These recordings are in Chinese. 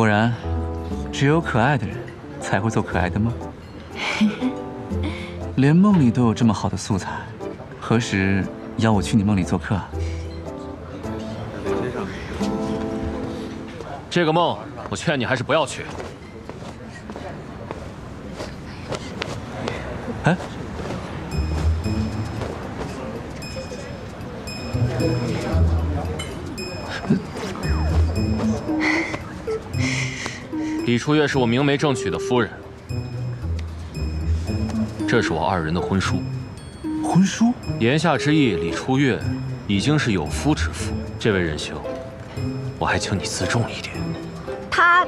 果然，只有可爱的人才会做可爱的梦。连梦里都有这么好的素材，何时邀我去你梦里做客啊？这个梦，我劝你还是不要去。哎，李初月是我明媒正娶的夫人，这是我二人的婚书。婚书？言下之意，李初月已经是有夫之妇。这位仁兄，我还请你自重一点。他，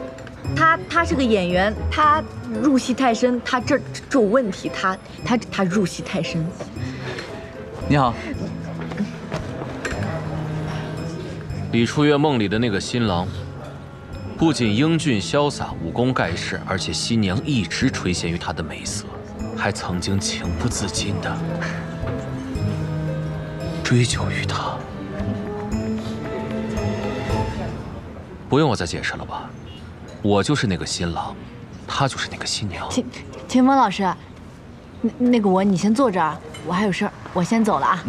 他，他是个演员，他入戏太深，他这这有问题，他他他入戏太深。你好，李初月梦里的那个新郎，不仅英俊潇洒、武功盖世，而且新娘一直垂涎于他的美色，还曾经情不自禁的追求于他。不用我再解释了吧？我就是那个新郎，她就是那个新娘。秦秦风老师，那那个我你先坐这儿，我还有事儿，我先走了啊。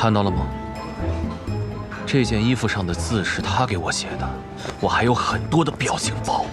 看到了吗？这件衣服上的字是他给我写的，我还有很多的表情包。